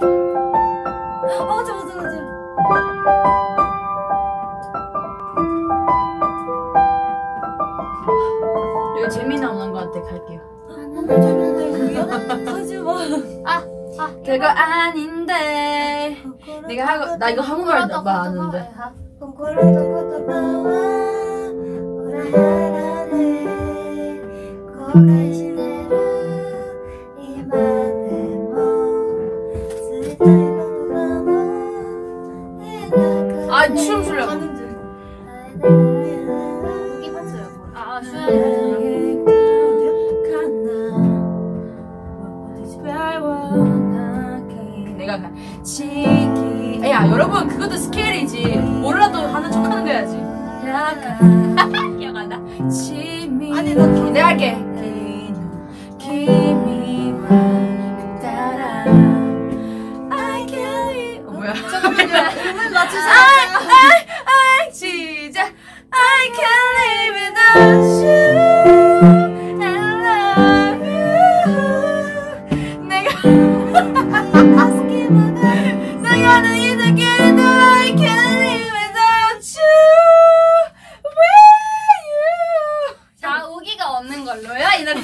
아 맞아 맞아 맞아 여기 재미 나오는 거 같아 갈게요 하지마 그거 아닌데 내가 하고 나 이거 한국말 말 아는데 心 아 춤 추려고. 아, 아, 내가 가. 지기 야 여러분 그것도 스케일이지. 몰라도 하는 척 하는 거야지. 약간 기억 안나 지미 아니, 나 기- 내가 할게 거야. 조금만 맞추세요. I, I, I, 시작. I can't live without you. I love you. 내가 내가 는 이들끼리도 I can't live without you. Where you? 자, 우기가 없는 걸로요, 이 노래.